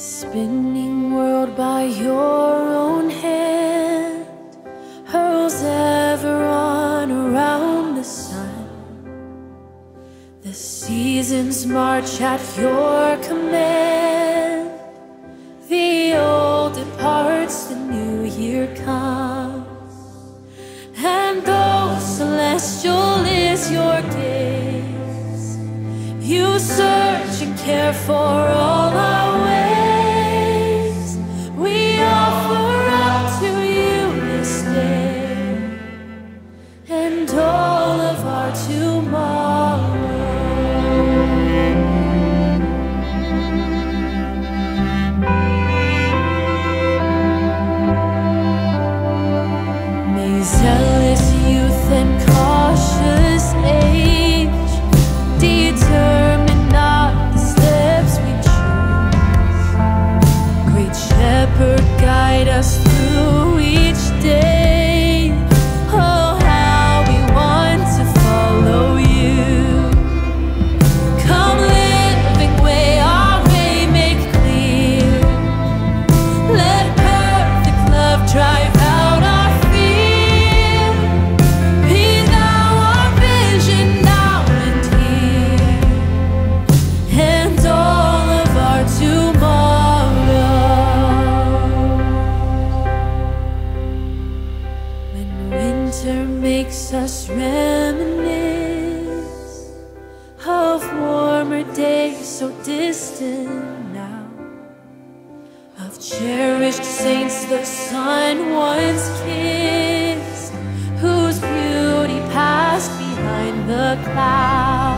spinning world by your own hand hurls ever on around the sun. The seasons march at your command. The old departs, the new year comes. And though celestial is your gaze, you search and care for all and all of our. May zealous youth and cautious age determine not the steps we choose. Great Shepherd, guide us through so distant now I've cherished saints the sun once kissed, whose beauty passed behind the clouds.